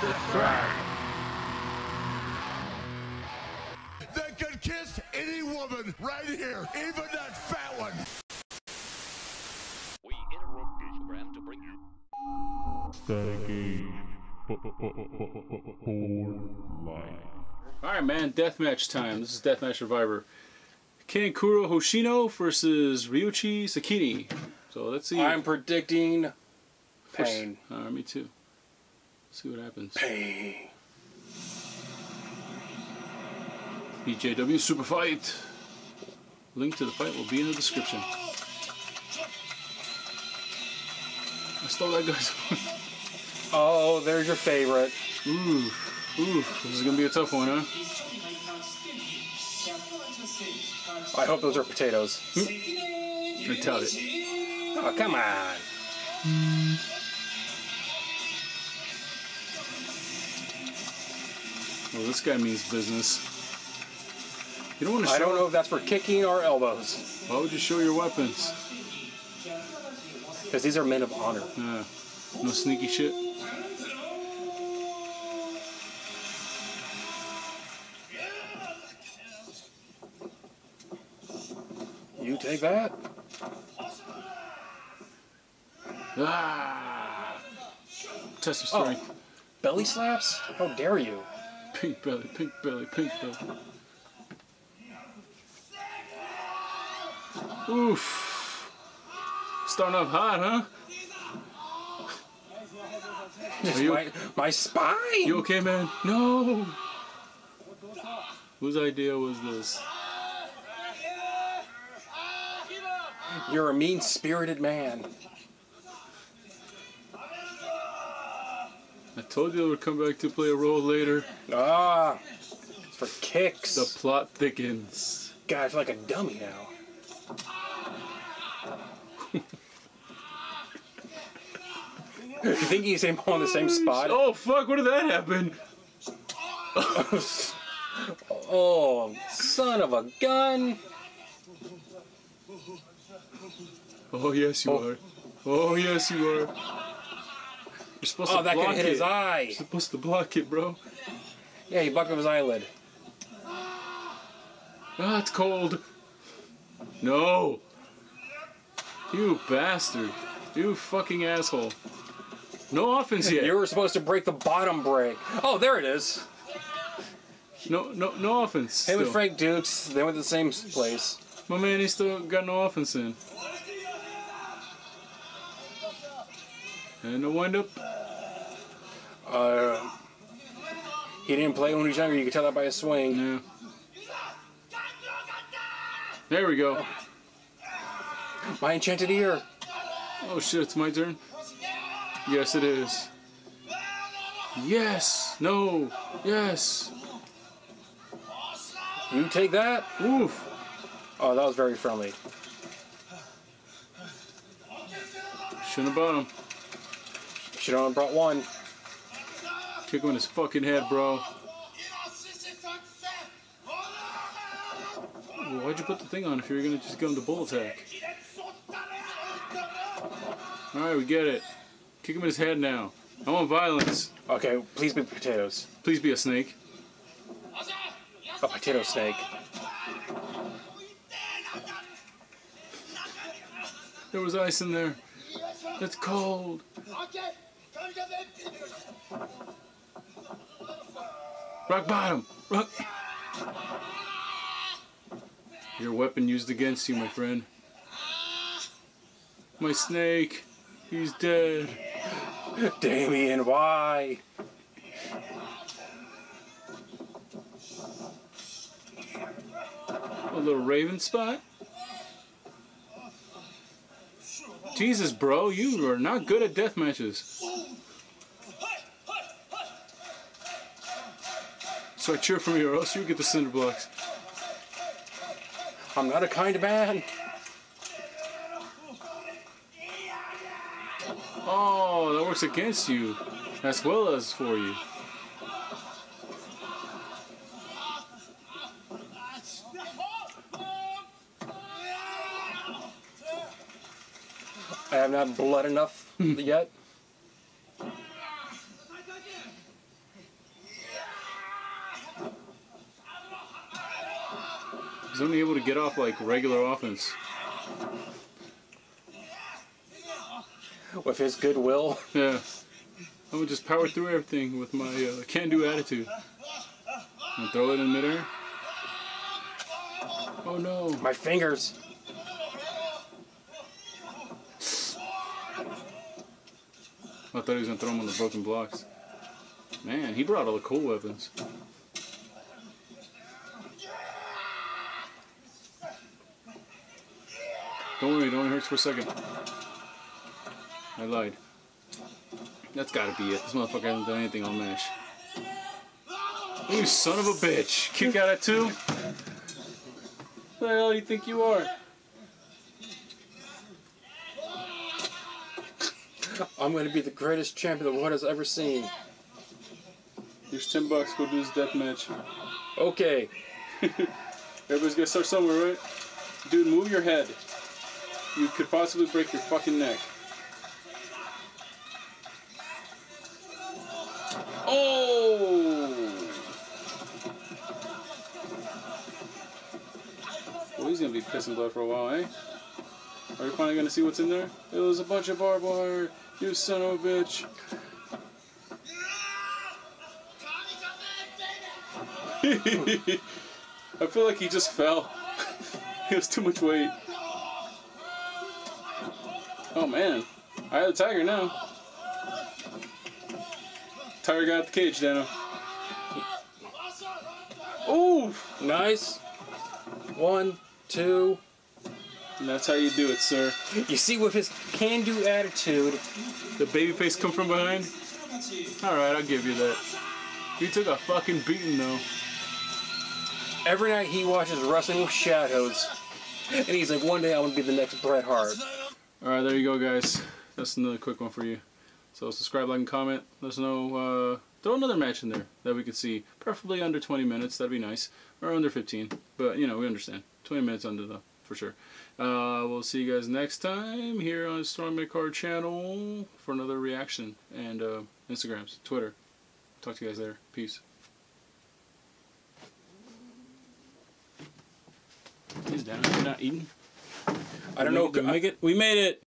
That's right. That could kiss any woman right here, even that fat one. We interrupt this program to bring you Static Age. Life. Alright, man, deathmatch time. This is Deathmatch Survivor. Kankuro Hoshino versus Ryuichi Sekine. So let's see. I'm predicting First- pain. Alright, me too. See what happens. BJW Super Fight. Link to the fight will be in the description. I stole that guy's. Oh, there's your favorite. ooh, ooh, this is gonna be a tough one, huh? I hope those are potatoes. Hmm? I doubt it. Oh, come on. Well, this guy means business. You don't want to show. I don't know if that's for kicking or elbows. Why would you show your weapons? Because these are men of honor. Yeah. No sneaky shit. You take that? Ah! Test of Oh. strength. Belly slaps? How dare you? Pink belly, pink belly, pink belly. Oof. Starting off hot, huh? Are you, My, my spine! you okay, man? No! Whose idea was this? You're a mean spirited man. I told you it would come back to play a role later. Ah! It's for kicks. The plot thickens. God, I feel like a dummy now. you think he's aim on the same spot? Oh fuck, what did that happen? Oh, son of a gun! Oh yes you Oh. are. Oh yes you are. You're supposed Oh, to that block could hit it. his eye. You're supposed to block it, bro. Yeah, he bucked up his eyelid. Ah, it's cold. No. You bastard. You fucking asshole. No offense yet. You were supposed to break the bottom break. Oh, there it is. No, no, no offense. Him and still. Frank Dukes, they went to the same place. My man, he still got no offense in. And the wind up. Uh, he didn't play when he was younger. You could tell that by his swing. Yeah. There we go. My enchanted ear. Oh shit, it's my turn? Yes, it is. Yes! No! Yes! You take that. Oof! Oh, that was very friendly. Have bought him. Should have only brought one. Kick him in his fucking head, bro. Why'd you put the thing on if you were gonna just give him the bull attack? Alright, we get it. Kick him in his head now. I want violence. Okay, please be potatoes. Please be a snake. A potato snake. There was ice in there. It's cold. Rock bottom. Rock. Your weapon used against you, my friend. My snake. He's dead. Damien, why? A little raven spot. Jesus, bro, you are not good at death matches. So I cheer for me, or else you get the cinder blocks. I'm not a kind of man. Oh, that works against you, as well as for you. I have not blood enough hmm. yet. He's only able to get off like regular offense. With his goodwill. Yeah. I would just power through everything with my uh, can-do attitude. And throw it in midair. Oh no. My fingers. I thought he was gonna throw him on the broken blocks. Man, he brought all the cool weapons. Don't worry, it only hurts for a second. I lied. That's gotta be it. This motherfucker hasn't done anything on MASH. You son of a bitch. Kick out at two? Who the hell do you think you are? I'm going to be the greatest champion the world has ever seen. Here's 10 bucks. Go do this death match. Okay. Everybody's gonna start somewhere, right? Dude, move your head. You could possibly break your fucking neck. Oh! Well, he's gonna be pissing blood for a while, eh? Are you finally gonna see what's in there? It was a bunch of barbed wire. You son of a bitch. I feel like he just fell. he was too much weight. Oh man, I have the tiger now. Tiger got the cage, Dano. Ooh, Nice. One, two. And that's how you do it, sir. You see, with his can-do attitude, The baby face come from behind. All right, I'll give you that. You took a fucking beating though. every night he watches Wrestling with Shadows, and he's like, one day I'm gonna be the next Bret Hart. All right, there you go, guys. That's another quick one for you. So subscribe, like, and comment. Let us know. Uh, throw another match in there that we could see, preferably under 20 minutes. That'd be nice, or under 15. But you know, we understand. 20 minutes under the for sure. Uh, we'll see you guys next time here on Storm Car channel for another reaction and uh, Instagrams, Twitter. Talk to you guys later. Peace. He's down. You're not eating. I don't know. Did we make it? We made it.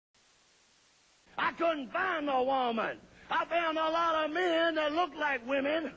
I couldn't find no woman. I found a lot of men that look like women.